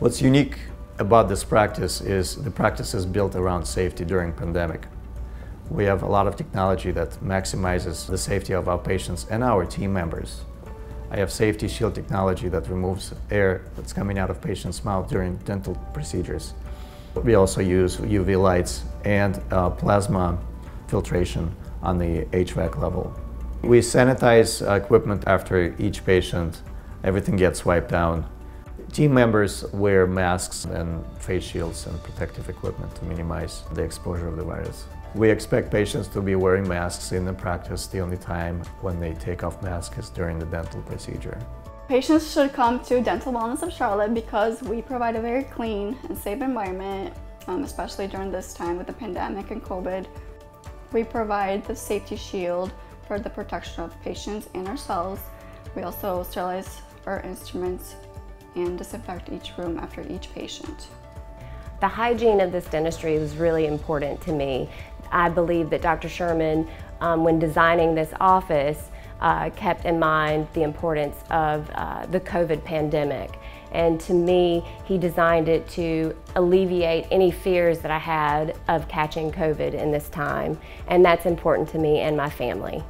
What's unique about this practice is the practice is built around safety during pandemic. We have a lot of technology that maximizes the safety of our patients and our team members. I have Safe-T-Shield technology that removes air that's coming out of patients' mouth during dental procedures. We also use UV lights and uh, plasma filtration on the HVAC level. We sanitize equipment after each patient. Everything gets wiped down. Team members wear masks and face shields and protective equipment to minimize the exposure of the virus. We expect patients to be wearing masks in the practice. The only time when they take off masks is during the dental procedure. Patients should come to Dental Wellness of Charlotte because we provide a very clean and safe environment, um, especially during this time with the pandemic and COVID. We provide the Safe-T-Shield for the protection of patients and ourselves. We also sterilize our instruments and disinfect each room after each patient. The hygiene of this dentistry is really important to me. I believe that Dr. Shirman, um, when designing this office, uh, kept in mind the importance of uh, the COVID pandemic. And to me, he designed it to alleviate any fears that I had of catching COVID in this time. And that's important to me and my family.